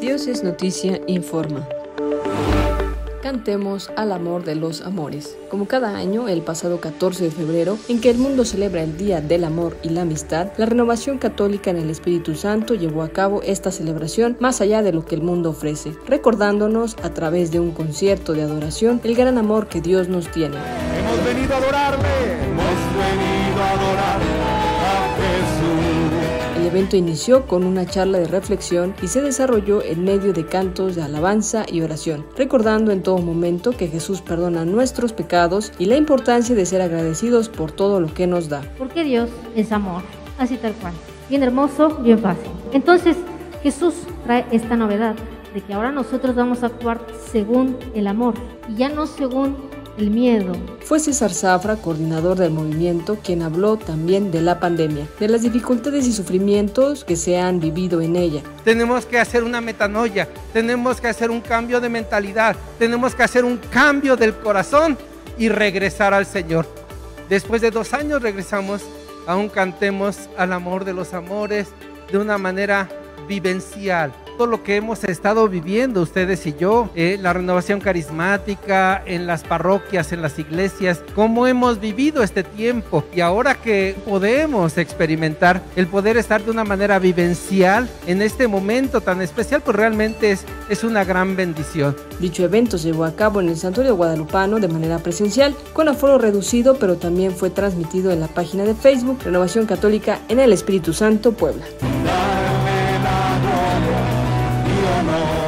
Dios es noticia, informa. Cantemos al amor de los amores. Como cada año, el pasado 14 de febrero, en que el mundo celebra el Día del Amor y la Amistad, la Renovación Católica en el Espíritu Santo llevó a cabo esta celebración más allá de lo que el mundo ofrece, recordándonos a través de un concierto de adoración el gran amor que Dios nos tiene. Hemos venido a adorarle, hemos venido a adorar el evento inició con una charla de reflexión y se desarrolló en medio de cantos de alabanza y oración, recordando en todo momento que Jesús perdona nuestros pecados y la importancia de ser agradecidos por todo lo que nos da. Porque Dios es amor, así tal cual. Bien hermoso, bien fácil. Entonces Jesús trae esta novedad de que ahora nosotros vamos a actuar según el amor y ya no según el miedo. Fue César Zafra, coordinador del movimiento, quien habló también de la pandemia, de las dificultades y sufrimientos que se han vivido en ella. Tenemos que hacer una metanoia, tenemos que hacer un cambio de mentalidad, tenemos que hacer un cambio del corazón y regresar al Señor. Después de dos años regresamos, aún cantemos al amor de los amores de una manera vivencial todo lo que hemos estado viviendo ustedes y yo, eh, la renovación carismática en las parroquias, en las iglesias, cómo hemos vivido este tiempo y ahora que podemos experimentar el poder estar de una manera vivencial en este momento tan especial, pues realmente es, es una gran bendición. Dicho evento se llevó a cabo en el Santuario Guadalupano de manera presencial, con aforo reducido, pero también fue transmitido en la página de Facebook Renovación Católica en el Espíritu Santo Puebla. Lord.